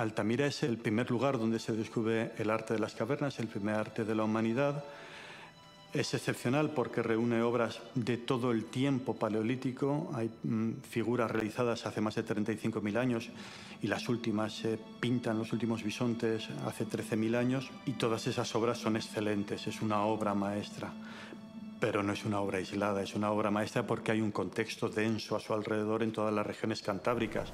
Altamira es el primer lugar donde se descubre el arte de las cavernas, el primer arte de la humanidad. Es excepcional porque reúne obras de todo el tiempo paleolítico. Hay mm, figuras realizadas hace más de 35.000 años y las últimas se pintan los últimos bisontes hace 13.000 años y todas esas obras son excelentes. Es una obra maestra. Pero no es una obra aislada, es una obra maestra porque hay un contexto denso a su alrededor en todas las regiones cantábricas.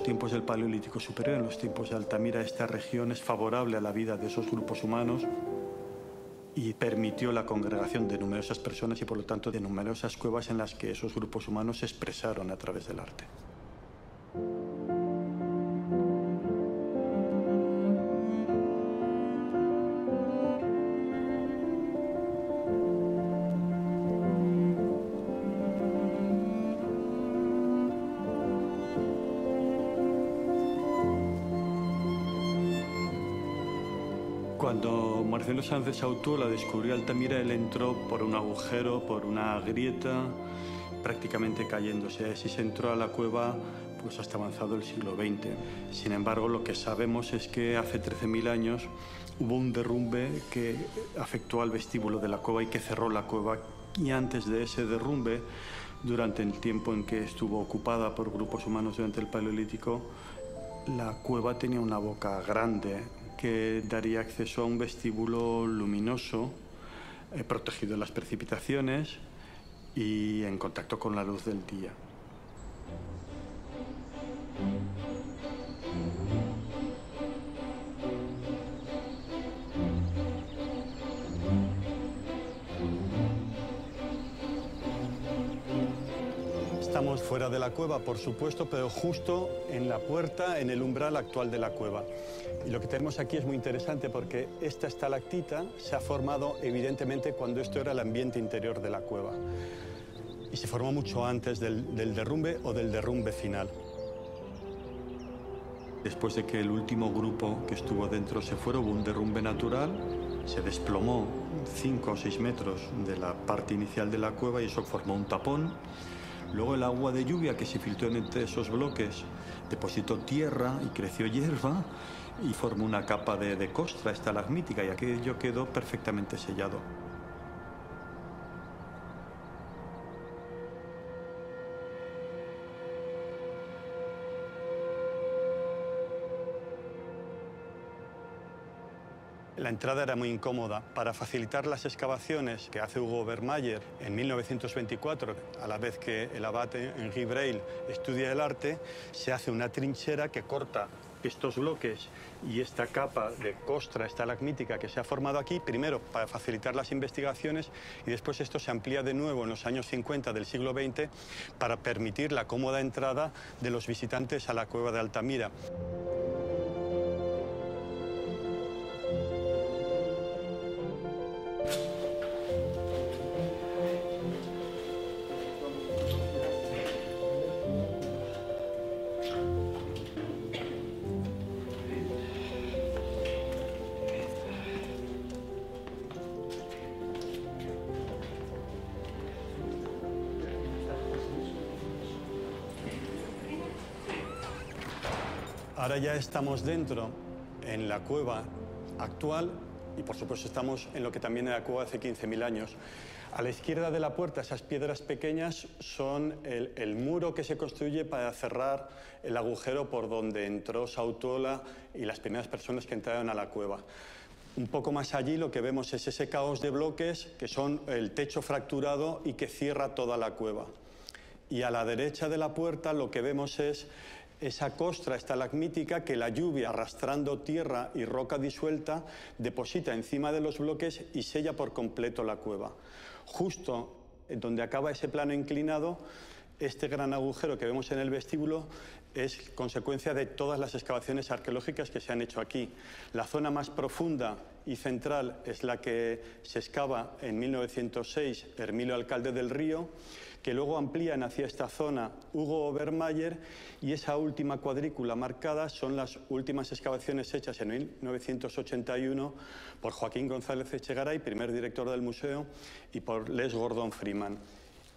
Del Paleolítico Superior, en los tiempos de Altamira, esta región es favorable a la vida de esos grupos humanos y permitió la congregación de numerosas personas y por lo tanto de numerosas cuevas en las que esos grupos humanos se expresaron a través del arte. Cuando Marcelo Sánchez la descubrió Altamira, él entró por un agujero, por una grieta, prácticamente cayéndose. Así se entró a la cueva pues hasta avanzado el siglo XX. Sin embargo, lo que sabemos es que hace 13.000 años hubo un derrumbe que afectó al vestíbulo de la cueva y que cerró la cueva. Y antes de ese derrumbe, durante el tiempo en que estuvo ocupada por grupos humanos durante el Paleolítico, la cueva tenía una boca grande, que daría acceso a un vestíbulo luminoso, eh, protegido de las precipitaciones y en contacto con la luz del día. Fuera de la cueva, por supuesto, pero justo en la puerta, en el umbral actual de la cueva. Y lo que tenemos aquí es muy interesante porque esta estalactita se ha formado evidentemente cuando esto era el ambiente interior de la cueva. Y se formó mucho antes del, derrumbe o del derrumbe final. Después de que el último grupo que estuvo dentro se fuera, hubo un derrumbe natural, se desplomó 5 o 6 metros de la parte inicial de la cueva y eso formó un tapón. Luego el agua de lluvia que se filtró entre esos bloques depositó tierra y creció hierba y formó una capa de, de costra estalagmítica y aquello quedó perfectamente sellado. La entrada era muy incómoda. Para facilitar las excavaciones que hace Hugo Vermayer en 1924, a la vez que el abate Henri Breil estudia el arte, se hace una trinchera que corta estos bloques y esta capa de costra estalagmítica que se ha formado aquí, primero para facilitar las investigaciones y después esto se amplía de nuevo en los años 50 del siglo XX para permitir la cómoda entrada de los visitantes a la cueva de Altamira. Ahora ya estamos dentro, en la cueva actual, y por supuesto estamos en lo que también era cueva hace 15.000 años. A la izquierda de la puerta, esas piedras pequeñas son el, muro que se construye para cerrar el agujero por donde entró Sautola y las primeras personas que entraron a la cueva. Un poco más allí lo que vemos es ese caos de bloques que son el techo fracturado y que cierra toda la cueva. Y a la derecha de la puerta lo que vemos es esa costra estalagmítica que la lluvia, arrastrando tierra y roca disuelta, deposita encima de los bloques y sella por completo la cueva. Justo donde acaba ese plano inclinado, este gran agujero que vemos en el vestíbulo es consecuencia de todas las excavaciones arqueológicas que se han hecho aquí. La zona más profunda y central es la que se excava en 1906 Hermilo Alcalde del Río, que luego amplían hacia esta zona Hugo Obermayer y esa última cuadrícula marcada son las últimas excavaciones hechas en 1981 por Joaquín González Echegaray, primer director del museo, y por Les Gordon Freeman.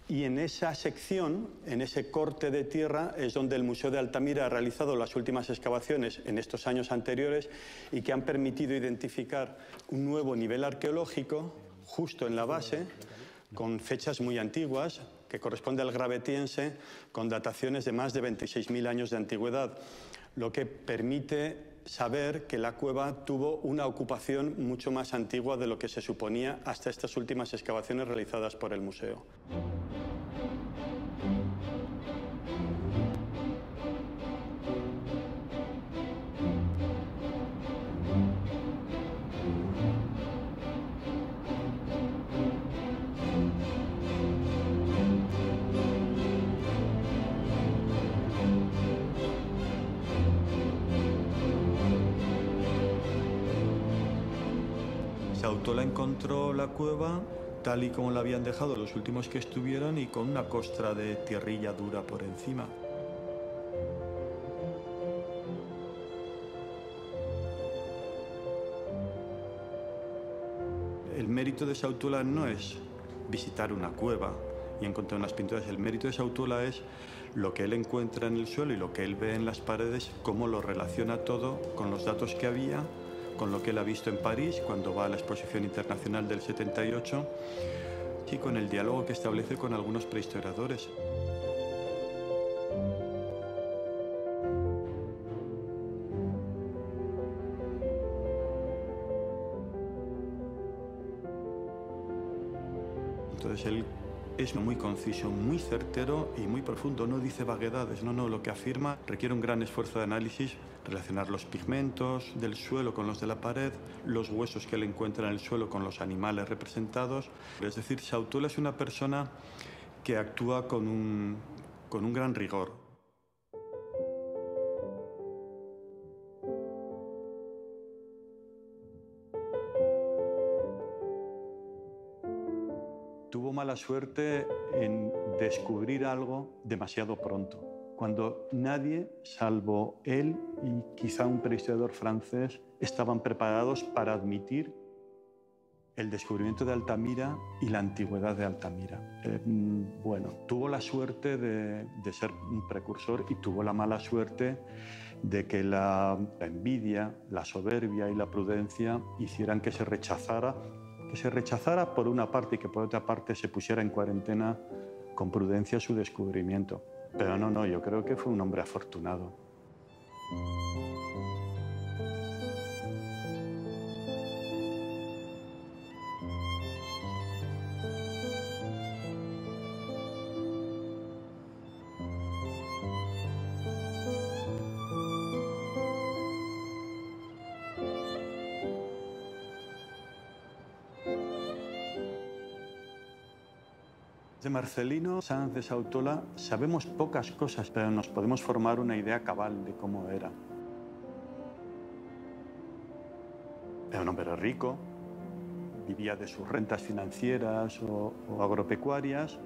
Y en esa sección, en ese corte de tierra, es donde el Museo de Altamira ha realizado las últimas excavaciones en estos años anteriores y que han permitido identificar un nuevo nivel arqueológico justo en la base, con fechas muy antiguas, que corresponde al gravetiense, con dataciones de más de 26.000 años de antigüedad, lo que permite saber que la cueva tuvo una ocupación mucho más antigua de lo que se suponía hasta estas últimas excavaciones realizadas por el museo. Autola encontró la cueva tal y como la habían dejado los últimos que estuvieron y con una costra de tierrilla dura por encima. El mérito de Sautola no es visitar una cueva y encontrar unas pinturas. El mérito de Sautola es lo que él encuentra en el suelo y lo que él ve en las paredes, cómo lo relaciona todo con los datos que había con lo que él ha visto en París cuando va a la exposición internacional del 78 y con el diálogo que establece con algunos prehistoriadores. Entonces él es muy conciso, muy certero y muy profundo. No dice vaguedades, no, no. Lo que afirma requiere un gran esfuerzo de análisis, relacionar los pigmentos del suelo con los de la pared, los huesos que él encuentra en el suelo con los animales representados. Es decir, Sautula es una persona que actúa con un, con un gran rigor. Suerte en descubrir algo demasiado pronto, cuando nadie, salvo él y quizá un prehistoriador francés, estaban preparados para admitir el descubrimiento de Altamira y la antigüedad de Altamira. Eh, bueno, tuvo la suerte de, ser un precursor y tuvo la mala suerte de que la envidia, la soberbia y la prudencia hicieran que se rechazara se rechazara por una parte y que por otra parte se pusiera en cuarentena con prudencia su descubrimiento. Pero no, no, yo creo que fue un hombre afortunado. De Marcelino Sanz de Sautola sabemos pocas cosas, pero nos podemos formar una idea cabal de cómo era. Era un hombre rico, vivía de sus rentas financieras o, o agropecuarias,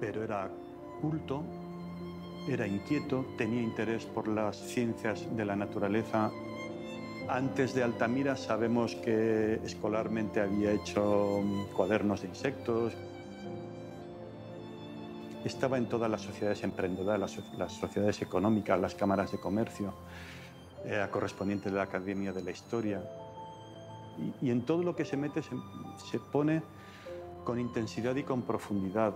pero era culto, era inquieto, tenía interés por las ciencias de la naturaleza. Antes de Altamira sabemos que escolarmente había hecho cuadernos de insectos, estaba en todas las sociedades emprendedoras, las, sociedades económicas, las cámaras de comercio, eh, era correspondiente de la Academia de la Historia. Y, en todo lo que se mete se pone con intensidad y con profundidad.